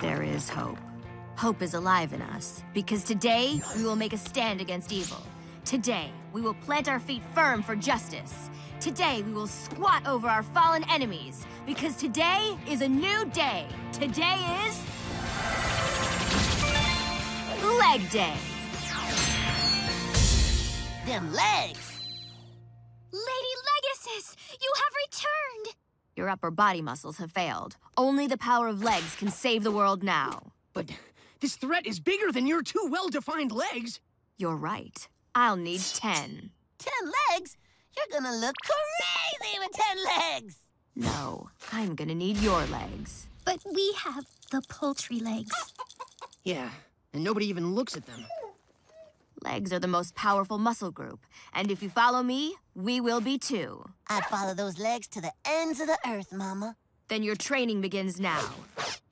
There is hope. Hope is alive in us, because today we will make a stand against evil. Today, we will plant our feet firm for justice. Today, we will squat over our fallen enemies, because today is a new day. Today is... Leg Day. Them legs! Lady Legasus, you have returned! Your upper body muscles have failed. Only the power of legs can save the world now. But this threat is bigger than your two well-defined legs. You're right. I'll need ten. Ten legs? You're gonna look crazy with ten legs! No, I'm gonna need your legs. But we have the poultry legs. Yeah, and nobody even looks at them. Legs are the most powerful muscle group, and if you follow me, we will be too. I'd follow those legs to the ends of the earth, Mama. Then your training begins now.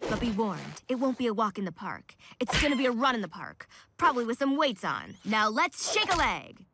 But be warned, it won't be a walk in the park. It's gonna be a run in the park, probably with some weights on. Now let's shake a leg.